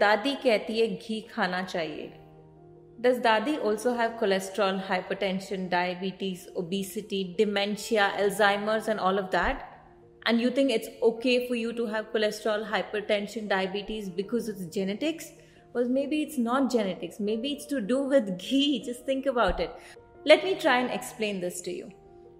दादी कहती है घी खाना चाहिए Does Dadi also have cholesterol, hypertension, diabetes, obesity, dementia, Alzheimer's, and all of that? And you think it's okay for you to have cholesterol, hypertension, diabetes because it's genetics? Well, maybe it's not genetics. Maybe it's to do with ghee. Just think about it. Let me try and explain this to you.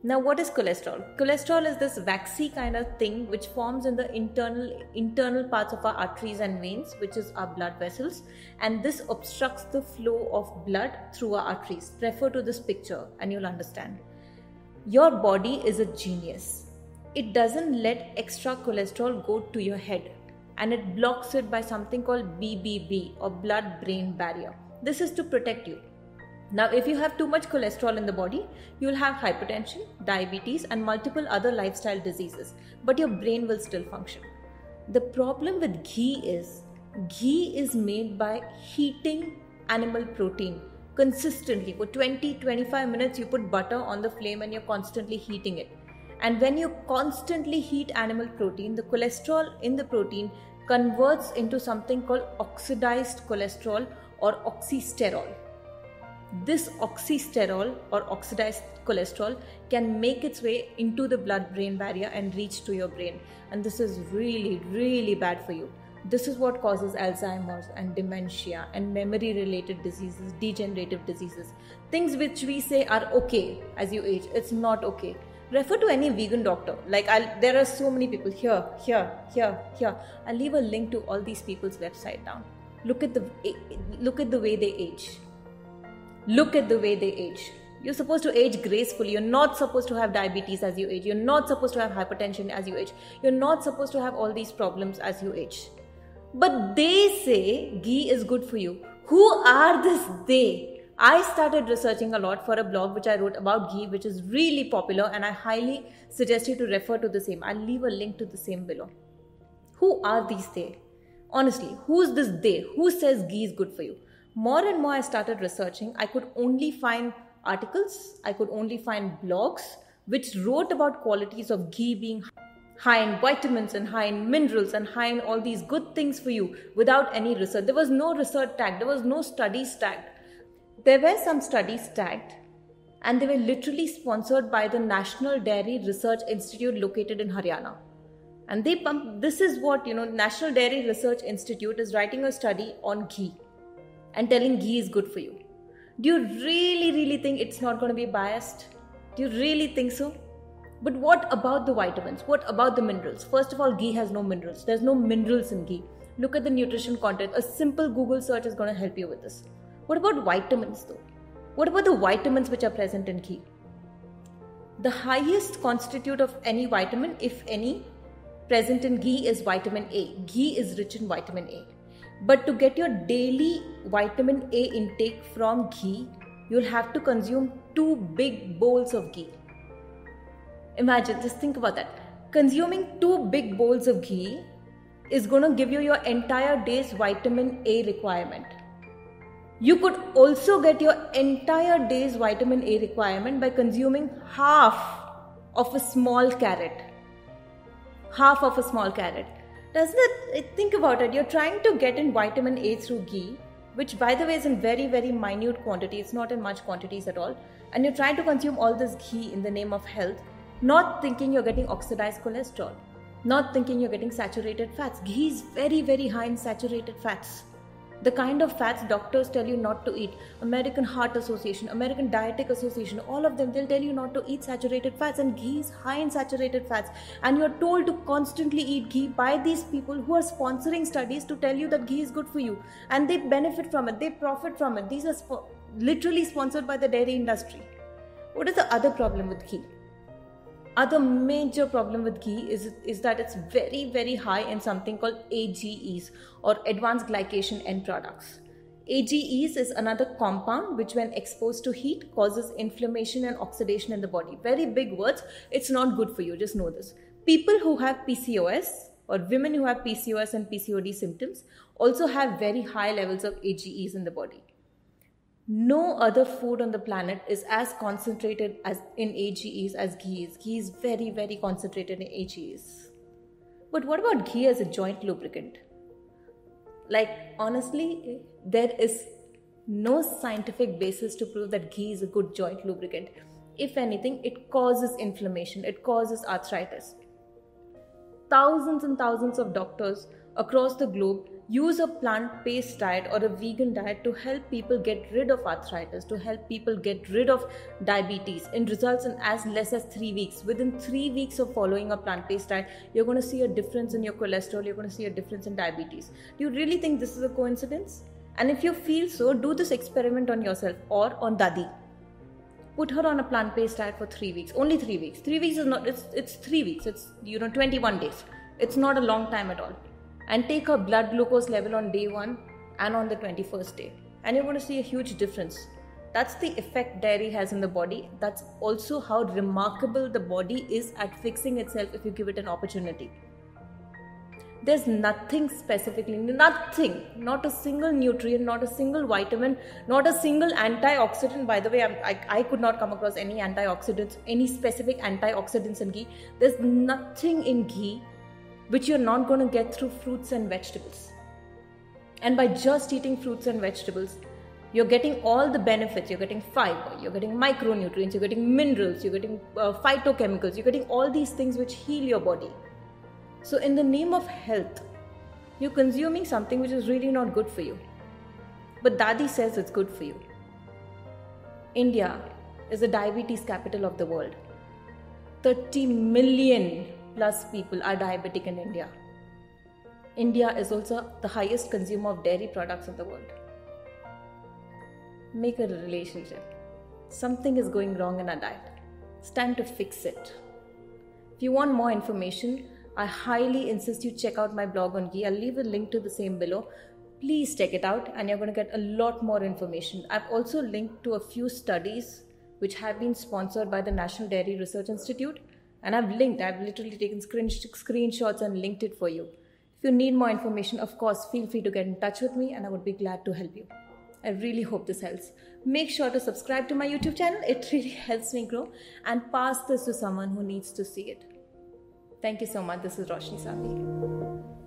Now, what is cholesterol? Cholesterol is this waxy kind of thing which forms in the internal internal parts of our arteries and veins, which is our blood vessels, and this obstructs the flow of blood through our arteries. Refer to this picture and you'll understand. Your body is a genius. It doesn't let extra cholesterol go to your head and it blocks it by something called BBB or blood brain barrier. This is to protect you now, if you have too much cholesterol in the body, you will have hypertension, diabetes, and multiple other lifestyle diseases, but your brain will still function. The problem with ghee is ghee is made by heating animal protein consistently. For 20 25 minutes, you put butter on the flame and you're constantly heating it. And when you constantly heat animal protein, the cholesterol in the protein converts into something called oxidized cholesterol or oxysterol this oxysterol or oxidized cholesterol can make its way into the blood brain barrier and reach to your brain. And this is really really bad for you. This is what causes alzheimer's and dementia and memory related diseases degenerative diseases. Things which we say are okay as you age it's not okay. Refer to any vegan doctor. Like I'll, there are so many people here here here here. I'll leave a link to all these people's website down. Look at the look at the way they age Look at the way they age. You're supposed to age gracefully. You're not supposed to have diabetes as you age. You're not supposed to have hypertension as you age. You're not supposed to have all these problems as you age. But they say ghee is good for you. Who are this they? I started researching a lot for a blog which I wrote about ghee, which is really popular, and I highly suggest you to refer to the same. I'll leave a link to the same below. Who are these they? Honestly, who's this they? Who says ghee is good for you? More and more I started researching, I could only find articles, I could only find blogs which wrote about qualities of ghee being high in vitamins and high in minerals and high in all these good things for you without any research. There was no research tagged, there was no studies tagged. There were some studies tagged and they were literally sponsored by the National Dairy Research Institute located in Haryana. And they pump, this is what, you know, National Dairy Research Institute is writing a study on ghee and telling ghee is good for you. Do you really, really think it's not going to be biased? Do you really think so? But what about the vitamins? What about the minerals? First of all, ghee has no minerals. There's no minerals in ghee. Look at the nutrition content. A simple Google search is going to help you with this. What about vitamins though? What about the vitamins which are present in ghee? The highest constitute of any vitamin, if any, present in ghee is vitamin A. Ghee is rich in vitamin A. But to get your daily vitamin A intake from ghee, you'll have to consume two big bowls of ghee. Imagine, just think about that. Consuming two big bowls of ghee is going to give you your entire day's vitamin A requirement. You could also get your entire day's vitamin A requirement by consuming half of a small carrot. Half of a small carrot doesn't it uh, think about it? You're trying to get in vitamin a through ghee which by the way is in very very minute quantity it's not in much quantities at all. And you're trying to consume all this ghee in the name of health not thinking you're getting oxidized cholesterol not thinking you're getting saturated fats. Ghee is very very high in saturated fats the kind of fats doctors tell you not to eat. American heart association american dietetic association all of them they'll tell you not to eat saturated fats and ghee is high in saturated fats. And you're told to constantly eat ghee by these people who are sponsoring studies to tell you that ghee is good for you. And they benefit from it they profit from it. These are sp- literally sponsored by the dairy industry. What is the other problem with ghee other major problem with ghee is, is that it's very very high in something called AGEs or advanced glycation end products. AGEs is another compound which when exposed to heat causes inflammation and oxidation in the body. Very big words. It's not good for you. Just know this. People who have PCOS or women who have PCOS and PCOD symptoms also have very high levels of AGEs in the body. No other food on the planet is as concentrated as in AGEs as ghee is. Ghee is very, very concentrated in AGEs. But what about ghee as a joint lubricant? Like, honestly, there is no scientific basis to prove that ghee is a good joint lubricant. If anything, it causes inflammation, it causes arthritis. Thousands and thousands of doctors across the globe use a plant based diet or a vegan diet to help people get rid of arthritis, to help people get rid of diabetes. It results in as less as three weeks. Within three weeks of following a plant based diet, you're going to see a difference in your cholesterol, you're going to see a difference in diabetes. Do you really think this is a coincidence? And if you feel so, do this experiment on yourself or on Dadi. Put her on a plant based diet for three weeks. Only three weeks. Three weeks is not, it's, it's three weeks. It's, you know, 21 days. It's not a long time at all and take her blood glucose level on day 1 and on the 21st day. And you're going to see a huge difference. That's the effect dairy has in the body. That's also how remarkable the body is at fixing itself if you give it an opportunity. There's nothing specifically nothing not a single nutrient not a single vitamin not a single antioxidant. By the way I, I could not come across any antioxidants any specific antioxidants in ghee. There's nothing in ghee which you're not going to get through fruits and vegetables. And by just eating fruits and vegetables, you're getting all the benefits. You're getting fiber, you're getting micronutrients, you're getting minerals, you're getting uh, phytochemicals, you're getting all these things which heal your body. So, in the name of health, you're consuming something which is really not good for you. But Dadi says it's good for you. India is the diabetes capital of the world. 30 million plus people are diabetic in India. India is also the highest consumer of dairy products in the world. Make a relationship. Something is going wrong in our diet. It's time to fix it. If you want more information, I highly insist you check out my blog on ghee. I'll leave a link to the same below. Please check it out and you're going to get a lot more information. I've also linked to a few studies which have been sponsored by the National Dairy Research Institute and I've linked, I've literally taken screen, screenshots and linked it for you. If you need more information, of course, feel free to get in touch with me and I would be glad to help you. I really hope this helps. Make sure to subscribe to my YouTube channel, it really helps me grow, and pass this to someone who needs to see it. Thank you so much. This is Roshni Sanghvi.